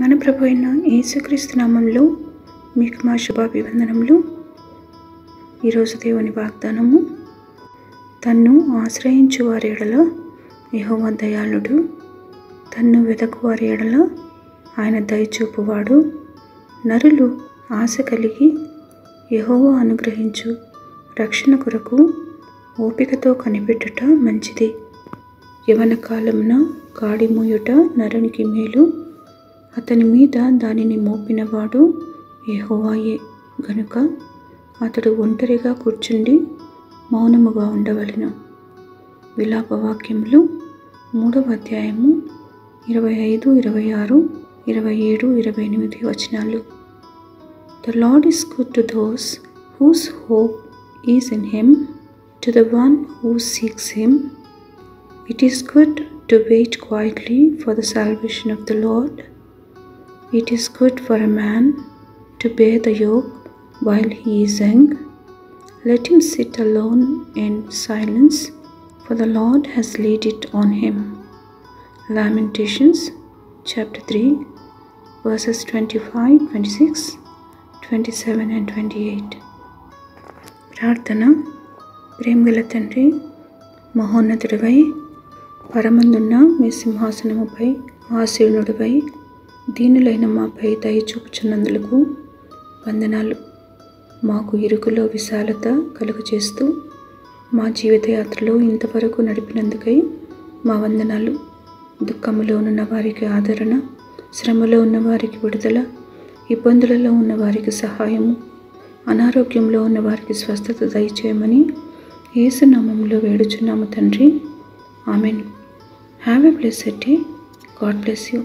మన ప్రభు అయిన యేసుక్రీస్తు నామంలో మీకు మా శుభాభివందనములు. ఈరోజు దేవుని వాగ్దానము తన్ను ఆశ్రయించు వారి ఎడల యెహోవా దయాళుడు తన్ను వెదకు వారి ఎడల ఆయన దయచూపువాడు. నరులు ఆశ కలిగి యెహోవా అనుగ్రహించు రక్షణ కొరకు ఓపికతో కనిపెట్టుట మంచిది. యవన కాలమున కాడిమూయుట నరునికి మేలు. అతని మీద దానిని మోపినవాడు యెహోవాయే. గనుక అతడు ఒంటరిగా కూర్చుండి మౌనముగా ఉండవలెను. విలాపవాక్యములు మూడవ అధ్యాయము ఇరవై ఐదు ఇరవై ఆరు ఇరవై ఏడు ఇరవై ఎనిమిది వచనాలు. The Lord is good to those whose hope is in him to the one who seeks him it is good to wait quietly for the salvation of the Lord It is good for a man to bear the yoke while he is young. Let him sit alone in silence, for the Lord has laid it on him. Lamentations chapter 3, verses 25, 26, 27, and 28. ప్రార్థన ప్రేమగల తండ్రి మహోన్నతుడివై పరమందున్న మీ సింహాసనముపై ఆశీనుడిపై దీనులైన మాపై దయ చూపుచున్నందులకు వందనాలు. మాకు ఇరుకులో విశాలత కలుగచేస్తూ మా జీవితయాత్రలో ఇంతవరకు నడిపినందుకై మా వందనాలు. దుఃఖములో ఉన్న వారికి ఆదరణ శ్రమలో ఉన్న వారికి విడుదల ఇబ్బందులలో ఉన్న వారికి సహాయము అనారోగ్యంలో ఉన్న వారికి స్వస్థత దయచేయమని ఏసునామంలో వేడుచున్నాము తండ్రి. Amen. Have a blessed day. God bless you.